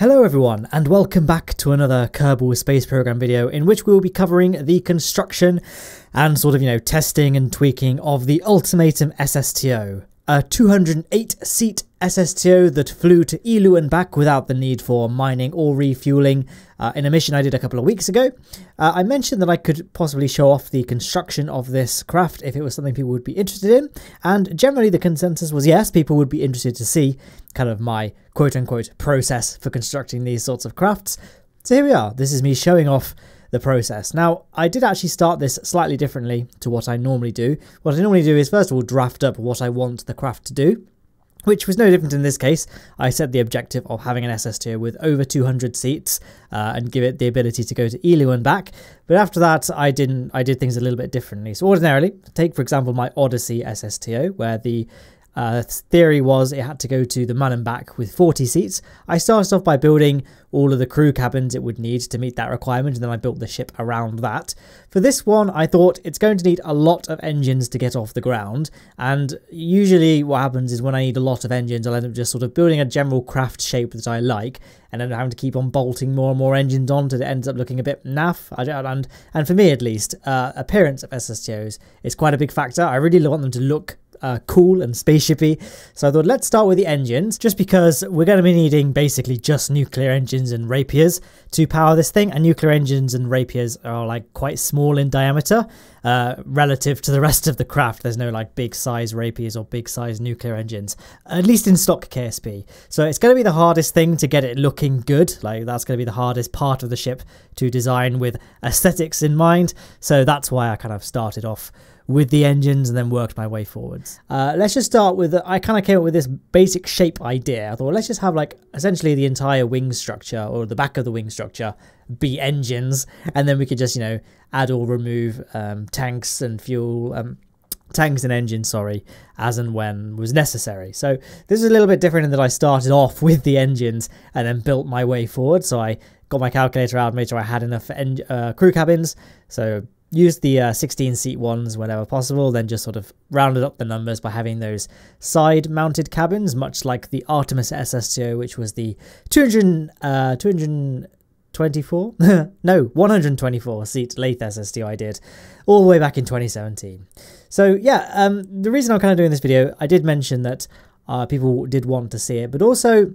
Hello everyone and welcome back to another Kerbal Space Program video in which we will be covering the construction and sort of, you know, testing and tweaking of the Ultimatum SSTO a 208 seat SSTO that flew to Eeloo and back without the need for mining or refueling uh, in a mission I did a couple of weeks ago. Uh, I mentioned that I could possibly show off the construction of this craft if it was something people would be interested in, and generally the consensus was yes, people would be interested to see kind of my quote unquote process for constructing these sorts of crafts. So here we are, this is me showing off the process. Now, I did actually start this slightly differently to what I normally do. What I normally do is first of all draft up what I want the craft to do, which was no different in this case. I set the objective of having an SSTO with over 200 seats uh, and give it the ability to go to Eeloo and back. But after that, I didn't. I did things a little bit differently. So ordinarily, take for example my Odyssey SSTO, where the uh, theory was it had to go to the Mun and back with 40 seats. I started off by building all of the crew cabins it would need to meet that requirement, and then I built the ship around that. For this one, I thought it's going to need a lot of engines to get off the ground, and usually what happens is when I need a lot of engines, I'll end up just sort of building a general craft shape that I like, and then having to keep on bolting more and more engines on until it ends up looking a bit naff. and, and for me at least, uh, appearance of SSTOs is quite a big factor. I really want them to look uh, cool and spaceshipy. So I thought let's start with the engines, just because we're going to be needing basically just nuclear engines and rapiers to power this thing. And nuclear engines and rapiers are like quite small in diameter uh, relative to the rest of the craft. There's no like big size rapiers or big size nuclear engines, at least in stock KSP. So it's going to be the hardest thing to get it looking good. Like that's going to be the hardest part of the ship to design with aesthetics in mind. So that's why I kind of started off with the engines and then worked my way forwards. Uh, let's just start with, I kind of came up with this basic shape idea. I thought, let's just have like essentially the entire wing structure or the back of the wing structure be engines. And then we could just, you know, add or remove um, tanks and fuel, um, tanks and engines, sorry, as and when was necessary. So this is a little bit different in that I started off with the engines and then built my way forward. So I got my calculator out, made sure I had enough uh, crew cabins. So use the uh, 16 seat ones whenever possible, then just sort of rounded up the numbers by having those side mounted cabins, much like the Artemis SSTO, which was the 200, uh, 224, no, 124 seat Laythe SSTO I did all the way back in 2017. So yeah, um, the reason I'm kind of doing this video, I did mention that uh, people did want to see it, but also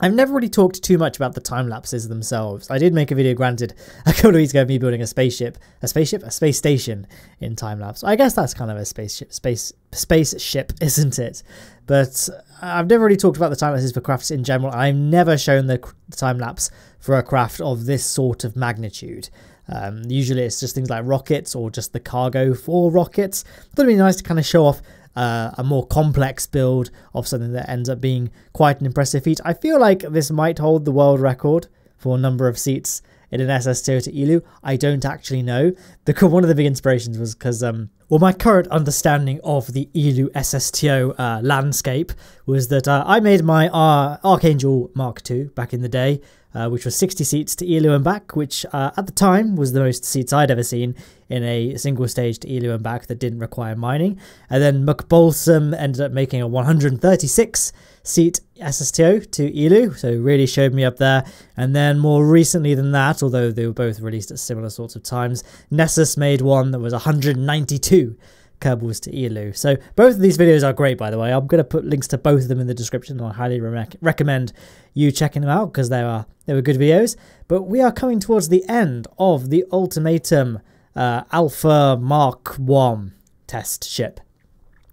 I've never really talked too much about the time lapses themselves. I did make a video, granted, a couple of weeks ago of me building a spaceship, a spaceship, a space station in time lapse. I guess that's kind of a spaceship, space spaceship, isn't it? But I've never really talked about the time lapses for crafts in general. I've never shown the, time lapse for a craft of this sort of magnitude. Um, usually it's just things like rockets or just the cargo for rockets. Thought it'd be nice to kind of show off uh, a more complex build of something that ends up being quite an impressive feat. I feel like this might hold the world record for number of seats in an SSTO to Eeloo. I don't actually know. The one of the big inspirations was because um, well, my current understanding of the Eeloo SSTO uh, landscape was that uh, I made my uh, Archangel Mark II back in the day, uh, which was 60 seats to Eeloo and back, which uh, at the time was the most seats I'd ever seen in a single stage to Eeloo and back that didn't require mining. And then Mcbalsam ended up making a 136 seat SSTO to Eeloo, so really showed me up there. And then more recently than that, although they were both released at similar sorts of times, Nessus made one that was 192 Kerbals to Eeloo. So both of these videos are great, by the way. I'm going to put links to both of them in the description. I highly re recommend you checking them out because they are they were good videos. But we are coming towards the end of the Ultimatum uh, Alpha Mark 1 test ship.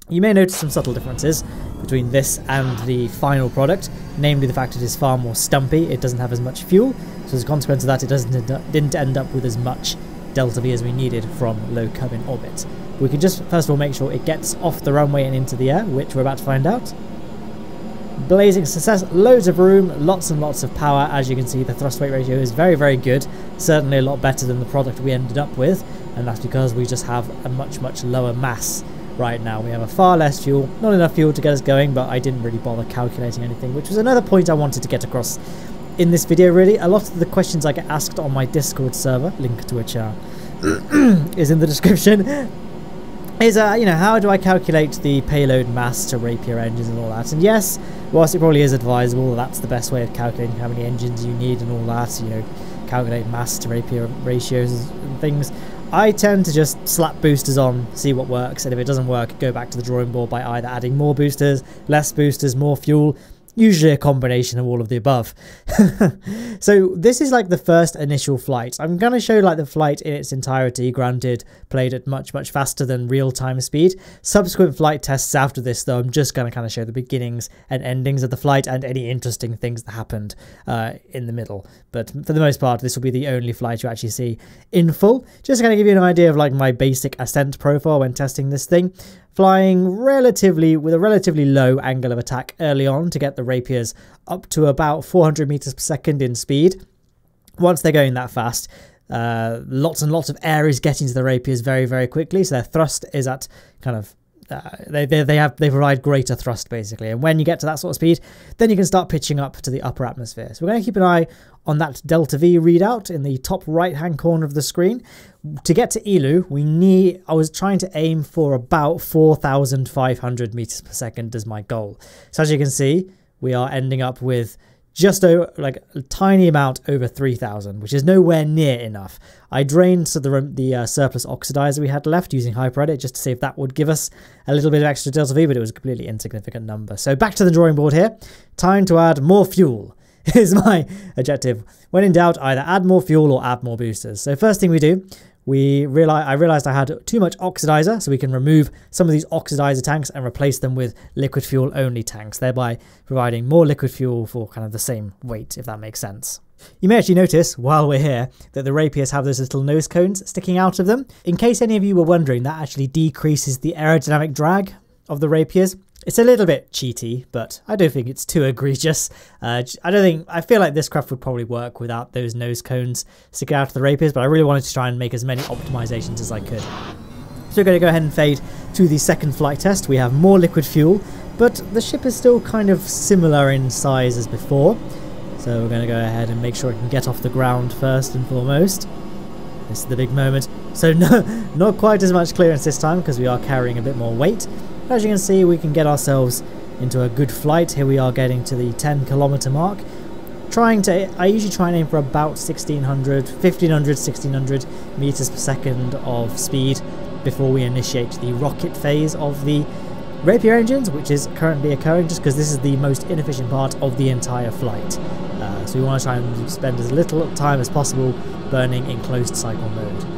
You may notice some subtle differences between this and the final product, namely the fact it is far more stumpy, it doesn't have as much fuel, so as a consequence of that it doesn't didn't end up with as much delta V as we needed from low Kerbin orbit. We can just first of all make sure it gets off the runway and into the air, which we're about to find out. Blazing success, loads of room, lots and lots of power. As you can see, the thrust weight ratio is very, very good. Certainly a lot better than the product we ended up with, and that's because we just have a much, much lower mass right now. We have a far less fuel, not enough fuel to get us going, but I didn't really bother calculating anything, which was another point I wanted to get across in this video, really. A lot of the questions I get asked on my Discord server, link to which uh, is in the description, is, uh, you know, how do I calculate the payload mass to Rapier engines and all that? And yes, whilst it probably is advisable, that's the best way of calculating how many engines you need and all that, you know, calculate mass to rapier ratios and things. I tend to just slap boosters on, see what works, and if it doesn't work, go back to the drawing board by either adding more boosters, less boosters, more fuel, usually a combination of all of the above. so this is like the first initial flight. I'm going to show like the flight in its entirety, granted played at much, much faster than real-time speed. Subsequent flight tests after this though, I'm just going to kind of show the beginnings and endings of the flight and any interesting things that happened uh, in the middle. But for the most part, this will be the only flight you actually see in full. Just to kind of give you an idea of like my basic ascent profile when testing this thing flying relatively with a relatively low angle of attack early on to get the rapiers up to about 400 meters per second in speed. Once they're going that fast, uh, lots and lots of air is getting to the rapiers very, very quickly. So their thrust is at kind of uh, they, they, they have they provide greater thrust basically. And when you get to that sort of speed then you can start pitching up to the upper atmosphere. So we're going to keep an eye on that delta v readout in the top right hand corner of the screen. To get to Eeloo we need I was trying to aim for about 4500 meters per second as my goal. So as you can see we are ending up with just over, like a tiny amount over 3000 which is nowhere near enough. I drained the, the uh, surplus oxidizer we had left using hyperedit just to see if that would give us a little bit of extra delta v but it was a completely insignificant number. So back to the drawing board here. Time to add more fuel is my objective. When in doubt either add more fuel or add more boosters. So first thing we do we realized I realized I had too much oxidizer, so we can remove some of these oxidizer tanks and replace them with liquid fuel only tanks, thereby providing more liquid fuel for kind of the same weight, if that makes sense. You may actually notice, while we're here, that the rapiers have those little nose cones sticking out of them. In case any of you were wondering, that actually decreases the aerodynamic drag of the rapiers. It's a little bit cheaty, but I don't think it's too egregious. Uh, I don't think I feel like this craft would probably work without those nose cones sticking out of the rapiers, but I really wanted to try and make as many optimizations as I could. So we're going to go ahead and fade to the second flight test. We have more liquid fuel, but the ship is still kind of similar in size as before. So we're going to go ahead and make sure it can get off the ground first and foremost. This is the big moment. So no, not quite as much clearance this time because we are carrying a bit more weight. As you can see, we can get ourselves into a good flight. Here we are getting to the 10 kilometer mark. Trying to, I usually try and aim for about 1600, 1500, 1600 meters per second of speed before we initiate the rocket phase of the Rapier engines, which is currently occurring just because this is the most inefficient part of the entire flight. Uh, so we want to try and spend as little time as possible burning in closed cycle mode.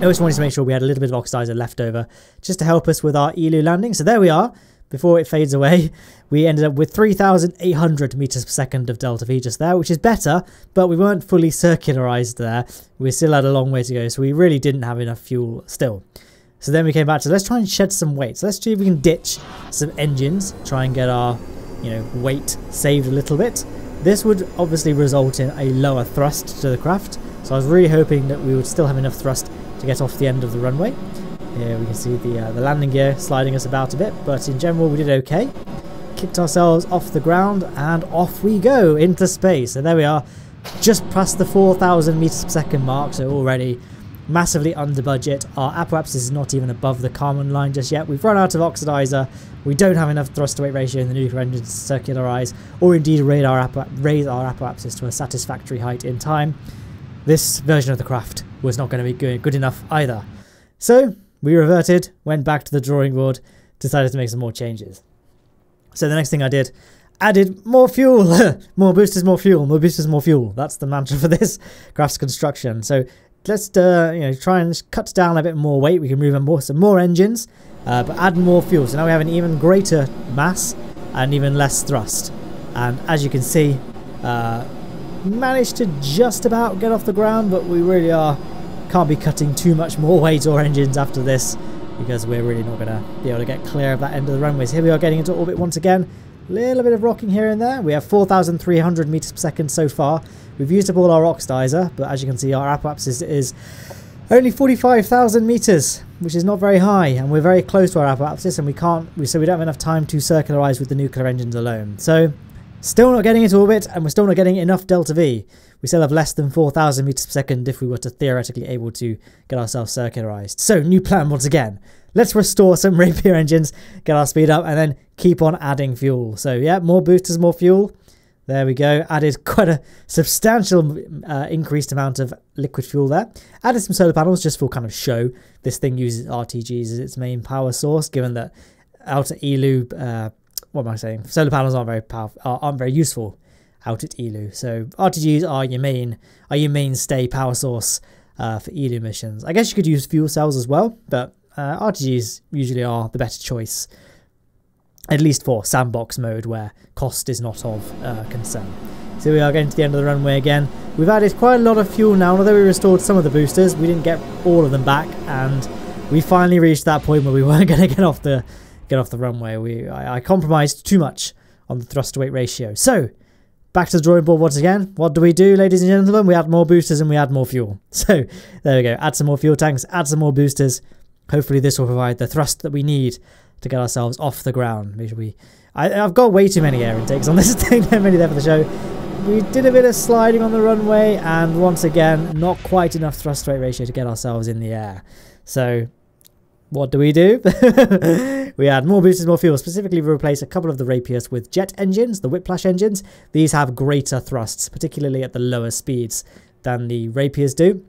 I always wanted to make sure we had a little bit of oxidizer left over just to help us with our Eeloo landing. So there we are. Before it fades away, we ended up with 3,800 meters per second of delta V just there, which is better, but we weren't fully circularized there. We still had a long way to go, so we really didn't have enough fuel still. So then we came back to let's try and shed some weight. So let's see if we can ditch some engines, try and get our you know weight saved a little bit. This would obviously result in a lower thrust to the craft, so I was really hoping that we would still have enough thrust to get off the end of the runway. Here we can see the, uh, the landing gear sliding us about a bit, but in general we did okay. Kicked ourselves off the ground and off we go into space. And there we are, just past the 4,000 meters per second mark, so already massively under budget. Our apoapsis is not even above the Kármán line just yet. We've run out of oxidizer. We don't have enough thrust to weight ratio in the nuclear engine to circularize or indeed raise our, raise our apoapsis to a satisfactory height in time. This version of the craft was not going to be good, enough either. So we reverted, went back to the drawing board, decided to make some more changes. So the next thing I did, added more fuel, more boosters, more fuel, more boosters, more fuel. That's the mantra for this craft's construction. So let's uh, you know try and cut down a bit more weight. We can move more, some more engines, uh, but add more fuel. So now we have an even greater mass and even less thrust. And as you can see, uh, managed to just about get off the ground, but we really are can't be cutting too much more weight or engines after this because we're really not going to be able to get clear of that end of the runway. So here we are getting into orbit once again. Little bit of rocking here and there. We have 4,300 meters per second so far. We've used up all our oxidizer, but as you can see, our apoapsis is only 45,000 meters, which is not very high, and we're very close to our apoapsis, and we can't, we, so we don't have enough time to circularize with the nuclear engines alone. So Still not getting into orbit, and we're still not getting enough delta V. We still have less than 4,000 meters per second if we were to theoretically able to get ourselves circularized. So, new plan once again. let's restore some rapier engines, get our speed up, and then keep on adding fuel. So yeah, more boosters, more fuel. There we go. Added quite a substantial uh, increased amount of liquid fuel there. Added some solar panels just for kind of show. This thing uses RTGs as its main power source, given that outer Eeloo, uh, what am I saying? Solar panels aren't very powerful, aren't very useful out at Eeloo. So RTGs are your main, are your mainstay power source uh, for Eeloo missions. I guess you could use fuel cells as well, but uh, RTGs usually are the better choice at least for sandbox mode where cost is not of uh, concern. So we are getting to the end of the runway again. We've added quite a lot of fuel now, although we restored some of the boosters, we didn't get all of them back, and we finally reached that point where we weren't going to get off the get off the runway. We I, I compromised too much on the thrust to weight ratio. So back to the drawing board once again. What do we do, ladies and gentlemen? We add more boosters and we add more fuel. So there we go. Add some more fuel tanks, add some more boosters. Hopefully this will provide the thrust that we need to get ourselves off the ground. Maybe we, I, have got way too many air intakes on this thing, how many there for the show. We did a bit of sliding on the runway, and once again, not quite enough thrust rate ratio to get ourselves in the air. So, what do we do? we add more boosters, more fuel. Specifically, we replace a couple of the Rapiers with jet engines, the Whiplash engines. These have greater thrusts, particularly at the lower speeds than the Rapiers do,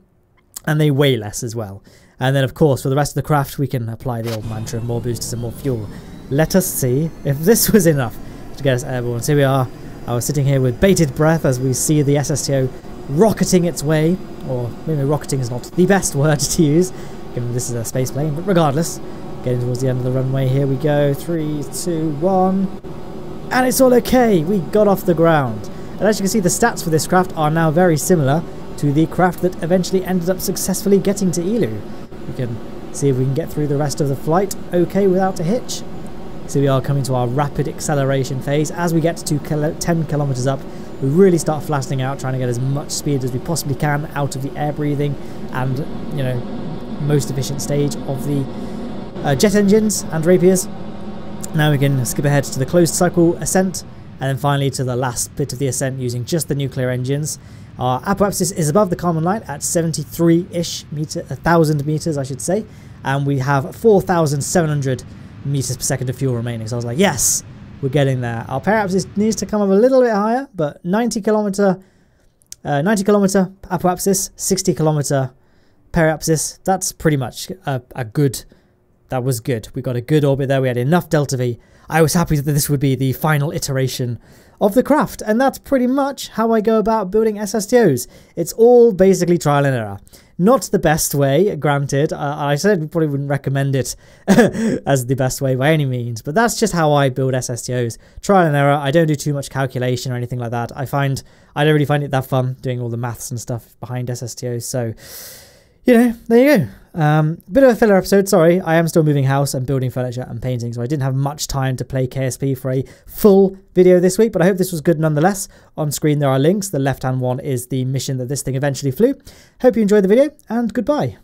and they weigh less as well. And then, of course, for the rest of the craft, we can apply the old mantra more boosters and more fuel. Let us see if this was enough to get us airborne. So here we are. I was sitting here with bated breath as we see the SSTO rocketing its way, or maybe rocketing is not the best word to use, given this is a space plane, but regardless, getting towards the end of the runway, here we go, three, two, one, and it's all okay, we got off the ground. And as you can see, the stats for this craft are now very similar to the craft that eventually ended up successfully getting to Eeloo. We can see if we can get through the rest of the flight okay without a hitch. So we are coming to our rapid acceleration phase. As we get to 10 kilometers up, we really start flattening out, trying to get as much speed as we possibly can out of the air breathing and, you know, most efficient stage of the uh, jet engines and rapiers. Now we can skip ahead to the closed cycle ascent and then finally to the last bit of the ascent using just the nuclear engines. Our apoapsis is above the Kármán line at 73-ish meter, 1,000 meters, I should say, and we have 4,700 meters per second of fuel remaining. So I was like, yes, we're getting there. Our periapsis needs to come up a little bit higher, but 90 kilometer, uh, 90 kilometer apoapsis, 60 kilometer periapsis. That's pretty much a, a good. That was good. We got a good orbit there. We had enough delta V. I was happy that this would be the final iteration of the craft, and that's pretty much how I go about building SSTOs. It's all basically trial and error. Not the best way, granted. Uh, I said we probably wouldn't recommend it as the best way by any means, but that's just how I build SSTOs. Trial and error. I don't do too much calculation or anything like that. I find I don't really find it that fun doing all the maths and stuff behind SSTOs. So you know, there you go. Um, bit of a filler episode, sorry. I am still moving house and building furniture and painting, so I didn't have much time to play KSP for a full video this week, but I hope this was good nonetheless. On screen there are links. The left-hand one is the mission that this thing eventually flew. Hope you enjoyed the video, and goodbye.